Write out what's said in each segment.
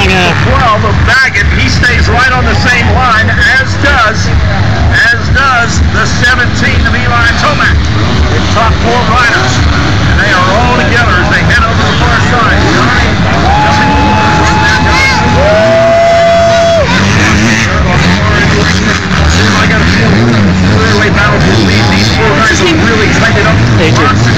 Yeah. 12 of Baggett. He stays right on the same line, as does, as does the 17 of Eli Tomac. Top four riders. And they are all together as they head over the far side. Johnny, nothing to lose on that I got a feeling clearly battle the lead. These four guys are really tightened up.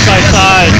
Side by side